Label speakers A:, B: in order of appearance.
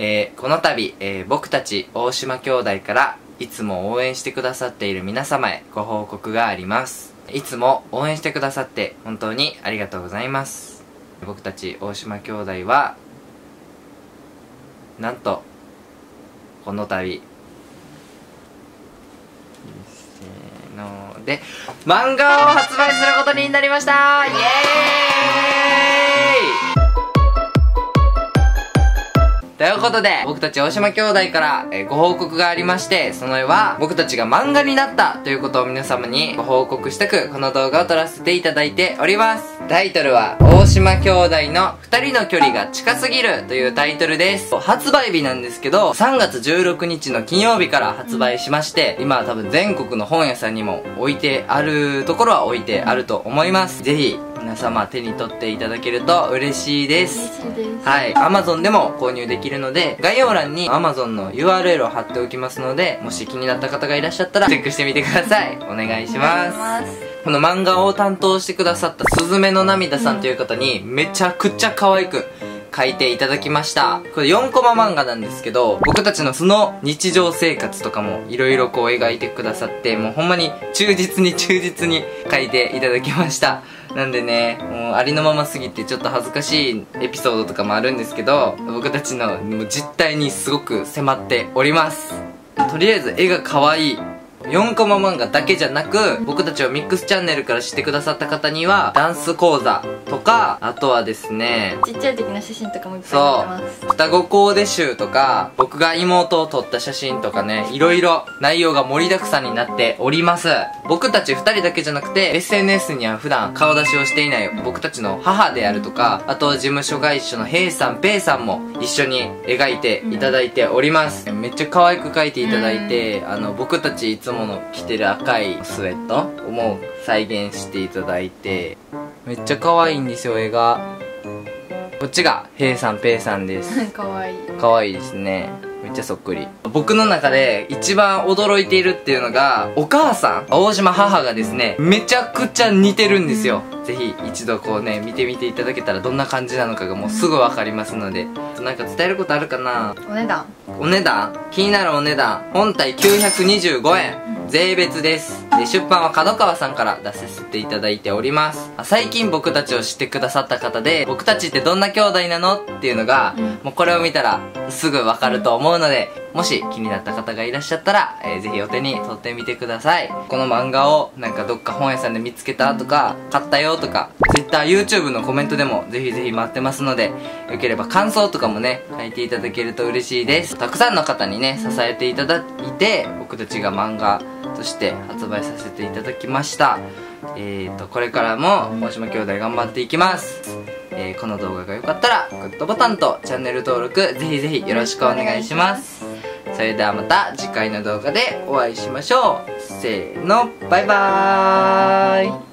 A: えー、この度、えー、僕たち大島兄弟からいつも応援してくださっている皆様へご報告があります。いつも応援してくださって本当にありがとうございます。僕たち大島兄弟はなんとこの度せーので漫画を発売することになりました。イエーイ！ということで、僕たち大島兄弟から、えー、ご報告がありまして、その絵は僕たちが漫画になったということを皆様にご報告したく、この動画を撮らせていただいております。タイトルは、大島兄弟の二人の距離が近すぎるというタイトルです。発売日なんですけど、3月16日の金曜日から発売しまして、今は多分全国の本屋さんにも置いてあるところは置いてあると思います。ぜひ、皆様手に取っていただけると嬉しいです。はい。Amazon でも購入できるので概要欄に Amazon の URL を貼っておきますのでもし気になった方がいらっしゃったらチェックしてみてください。お願いします。この漫画を担当してくださったすずめの涙さんという方にめちゃくちゃ可愛く書いていただきました。これ4コマ漫画なんですけど僕たちの素の日常生活とかもいろいろこう描いてくださってもうほんまに忠実に忠実に書いていただきました。なんでねもうありのまますぎてちょっと恥ずかしいエピソードとかもあるんですけど僕たちの実態にすごく迫っております。とりあえず絵が可愛い4コマ漫画だけじゃなく僕たちをミックスチャンネルから知ってくださった方にはダンス講座とかあとはですね
B: ちっちゃい時の写真とかもいっぱい載ってます。
A: 双子コーデ集とか僕が妹を撮った写真とかねいろいろ内容が盛りだくさんになっております僕たち2人だけじゃなくて SNS には普段顔出しをしていない僕たちの母であるとかあと事務所会社のヘイさんペイさんも一緒に描いていただいております。めっちゃ可愛く描いていただいてあの僕たちいつもの着てる赤いスウェットをもう再現していただいてめっちゃ可愛いんですよ絵が。こっちがヘイさんペイさんです。
B: 可愛い。
A: 可愛いですねめっちゃそっくり。僕の中で一番驚いているっていうのがお母さん大島母がですねめちゃくちゃ似てるんですよ、ぜひ一度こうね見てみていただけたらどんな感じなのかがもうすぐ分かりますので。なんか伝えることあるかな？
B: お値段。
A: お値段？気になるお値段。本体925円税別です。で出版は角川さんから出させていただいております。最近僕たちを知ってくださった方で僕たちってどんな兄弟なのっていうのが、うん、もうこれを見たらすぐ分かると思うのでもし気になった方がいらっしゃったら、えー、ぜひお手に取ってみてください。この漫画をなんかどっか本屋さんで見つけたとか買ったよとか TwitterYouTube のコメントでもぜひぜひ待ってますのでよければ感想とかもね書いていただけると嬉しいです。たくさんの方にね支えていただいて僕たちが漫画として発売させていただきました。えーとこれからも大島兄弟頑張っていきます。えー、この動画が良かったらグッドボタンとチャンネル登録ぜひぜひよろしくお願いします。それではまた次回の動画でお会いしましょう。せーのバイバーイ。